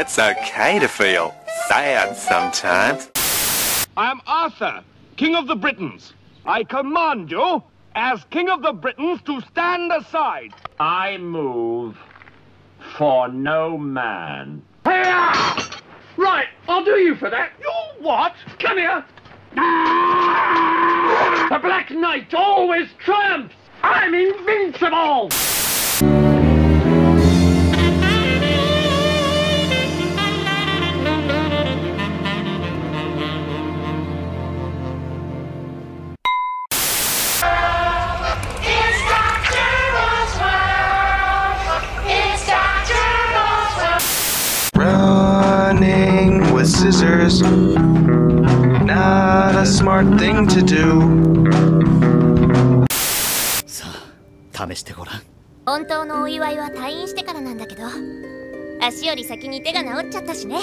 It's okay to feel sad sometimes. I am Arthur, King of the Britons. I command you, as King of the Britons, to stand aside. I move for no man. Right, I'll do you for that. You what? Come here. The Black Knight always triumphs. I'm invincible. Scissors, not a smart thing to do. さあ、試してごらん。本当のお祝いは退院してからなんだけど足より先に手が治っちゃったしね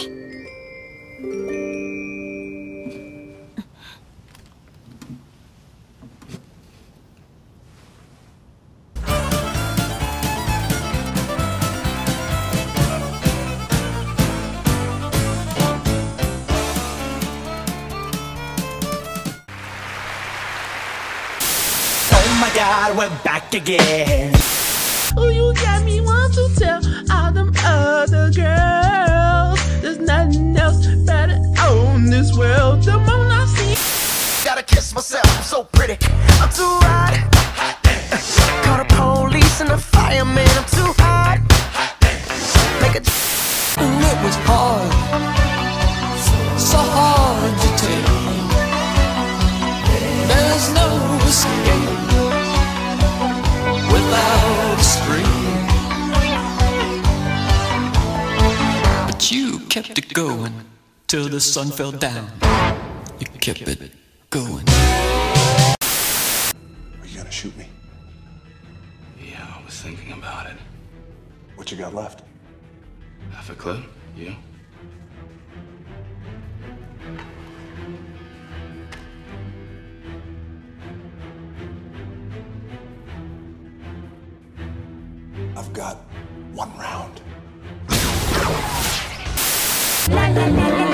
Oh my god, we're back again. Oh, you got me want to tell all them other girls. There's nothing else better on this world. The moment I see Gotta kiss myself, I'm so pretty. I'm too hot. Call the police and the fireman, I'm too hot. Make a and it was hard, kept it going till the sun fell down. You kept it going. Are you gonna shoot me? Yeah, I was thinking about it. What you got left? Half a clip? You? I've got one round. La la la la